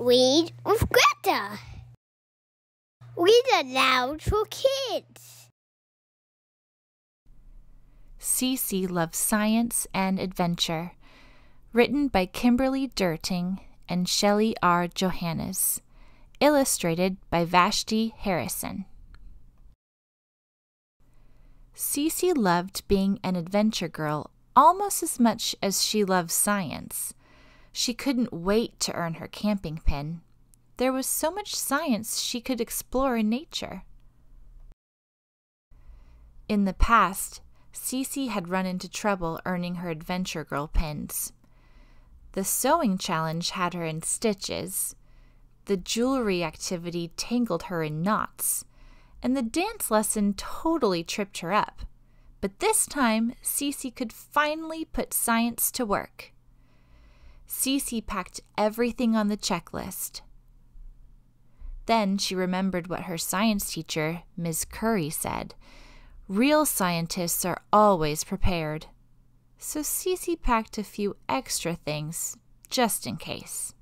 Read with Greta. Read aloud for kids. Cece loves science and adventure. Written by Kimberly Derting and Shelli R. Johannes. Illustrated by Vashti Harrison. Cece loved being an adventure girl almost as much as she loved science. She couldn't wait to earn her camping pin. There was so much science she could explore in nature. In the past, Cece had run into trouble earning her Adventure Girl pins. The sewing challenge had her in stitches. The jewelry activity tangled her in knots. And the dance lesson totally tripped her up. But this time, Cece could finally put science to work. Cece packed everything on the checklist. Then she remembered what her science teacher, Ms. Curry, said Real scientists are always prepared. So Cece packed a few extra things just in case.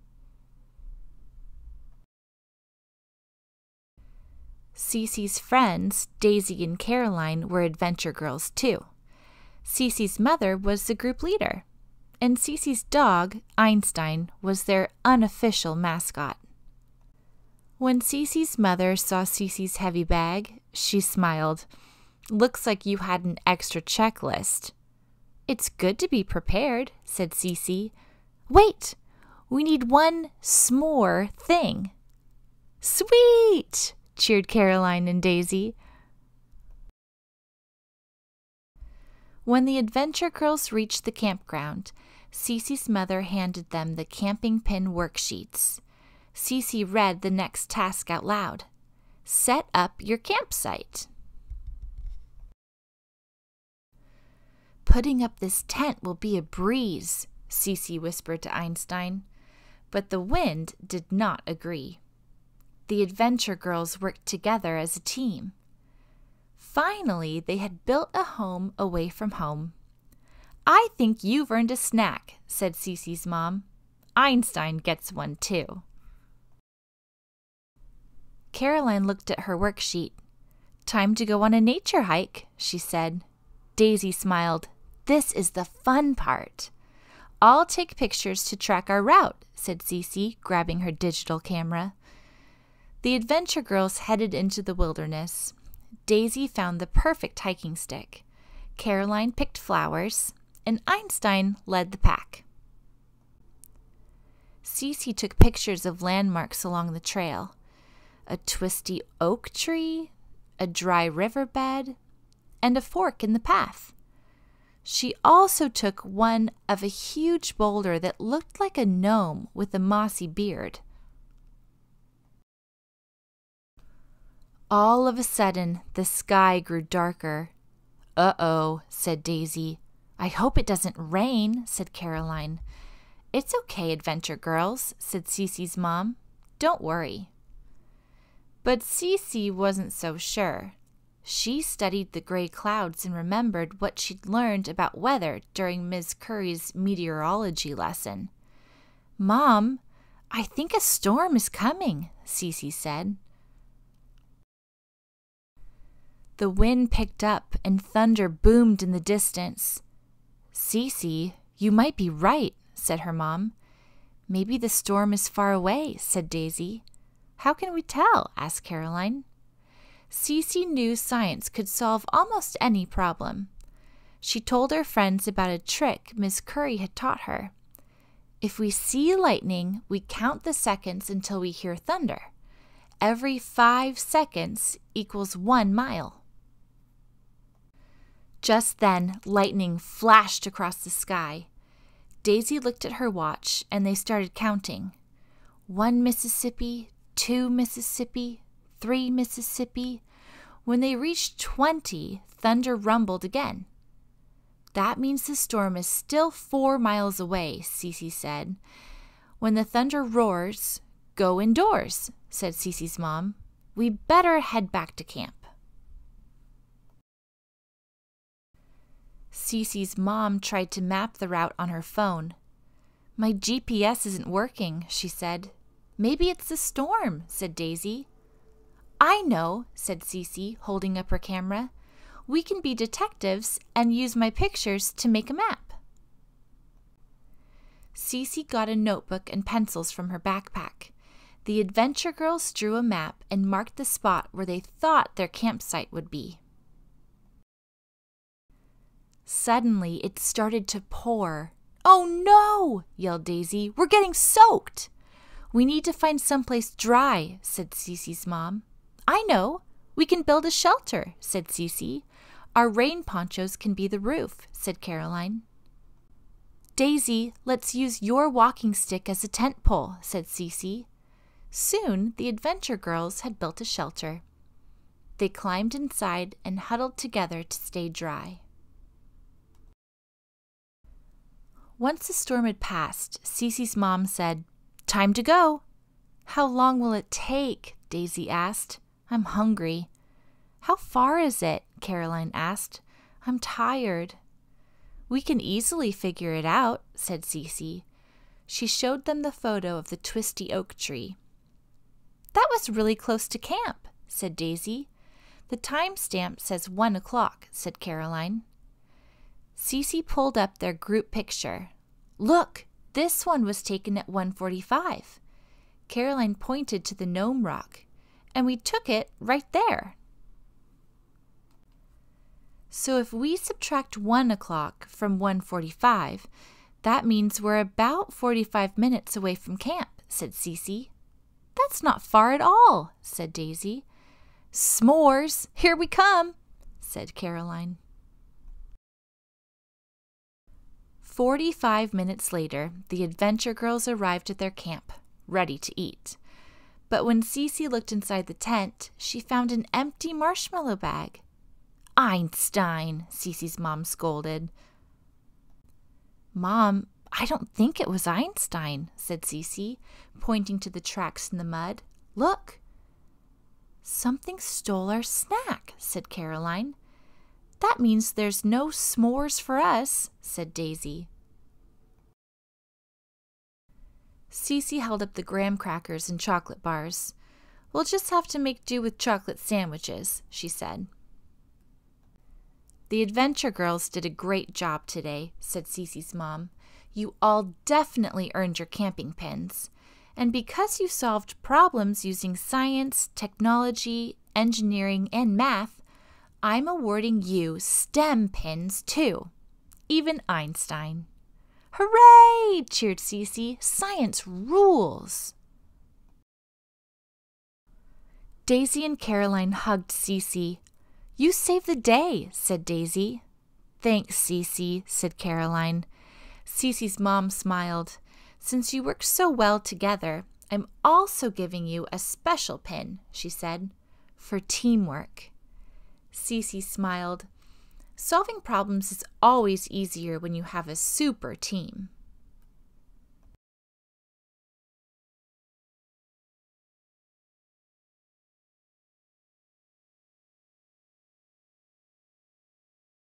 Cece's friends, Daisy and Caroline, were adventure girls too. Cece's mother was the group leader, and Cece's dog, Einstein, was their unofficial mascot. When Cece's mother saw Cece's heavy bag, she smiled. Looks like you had an extra checklist. It's good to be prepared, said Cece. Wait, we need one s'more thing. Sweet! cheered Caroline and Daisy. When the adventure girls reached the campground, Cece's mother handed them the camping pin worksheets. Cece read the next task out loud Set up your campsite. Putting up this tent will be a breeze, Cece whispered to Einstein. But the wind did not agree the adventure girls worked together as a team. Finally, they had built a home away from home. I think you've earned a snack, said Cece's mom. Einstein gets one too. Caroline looked at her worksheet. Time to go on a nature hike, she said. Daisy smiled. This is the fun part. I'll take pictures to track our route, said Cece, grabbing her digital camera. The adventure girls headed into the wilderness. Daisy found the perfect hiking stick. Caroline picked flowers, and Einstein led the pack. Cece took pictures of landmarks along the trail a twisty oak tree, a dry riverbed, and a fork in the path. She also took one of a huge boulder that looked like a gnome with a mossy beard. All of a sudden, the sky grew darker. Uh oh, said Daisy. I hope it doesn't rain, said Caroline. It's okay, adventure girls, said Cece's mom. Don't worry. But Cece wasn't so sure. She studied the gray clouds and remembered what she'd learned about weather during Miss Curry's meteorology lesson. Mom, I think a storm is coming, Cece said. The wind picked up and thunder boomed in the distance. Cece, you might be right, said her mom. Maybe the storm is far away, said Daisy. How can we tell? asked Caroline. Cece knew science could solve almost any problem. She told her friends about a trick Miss Curry had taught her. If we see lightning, we count the seconds until we hear thunder. Every five seconds equals one mile. Just then, lightning flashed across the sky. Daisy looked at her watch and they started counting. One Mississippi, two Mississippi, three Mississippi. When they reached 20, thunder rumbled again. That means the storm is still four miles away, Cece said. When the thunder roars, go indoors, said Cece's mom. We better head back to camp. Cece's mom tried to map the route on her phone. My GPS isn't working, she said. Maybe it's the storm, said Daisy. I know, said Cece, holding up her camera. We can be detectives and use my pictures to make a map. Cece got a notebook and pencils from her backpack. The adventure girls drew a map and marked the spot where they thought their campsite would be. Suddenly, it started to pour. Oh no! yelled Daisy. We're getting soaked! We need to find someplace dry, said Cece's mom. I know. We can build a shelter, said Cece. Our rain ponchos can be the roof, said Caroline. Daisy, let's use your walking stick as a tent pole, said Cece. Soon the adventure girls had built a shelter. They climbed inside and huddled together to stay dry. Once the storm had passed, Cece's mom said, Time to go. How long will it take? Daisy asked. I'm hungry. How far is it? Caroline asked. I'm tired. We can easily figure it out, said Cece. She showed them the photo of the twisty oak tree. That was really close to camp, said Daisy. The time stamp says one o'clock, said Caroline. Cece pulled up their group picture. Look, this one was taken at 145. Caroline pointed to the gnome rock, and we took it right there. So if we subtract 1 o'clock from 145, that means we're about 45 minutes away from camp, said Cece. That's not far at all, said Daisy. S'mores, here we come, said Caroline. Forty five minutes later, the adventure girls arrived at their camp, ready to eat. But when Cece looked inside the tent, she found an empty marshmallow bag. Einstein, Cece's mom scolded. Mom, I don't think it was Einstein, said Cece, pointing to the tracks in the mud. Look. Something stole our snack, said Caroline. That means there's no s'mores for us, said Daisy. Cece held up the graham crackers and chocolate bars. We'll just have to make do with chocolate sandwiches, she said. The adventure girls did a great job today, said Cece's mom. You all definitely earned your camping pins. And because you solved problems using science, technology, engineering, and math, I'm awarding you STEM pins too. Even Einstein. Hooray! cheered Cece. Science rules. Daisy and Caroline hugged Cece. You saved the day, said Daisy. Thanks, Cece, said Caroline. Cece's mom smiled. Since you work so well together, I'm also giving you a special pin, she said, for teamwork. Cece smiled. Solving problems is always easier when you have a super team.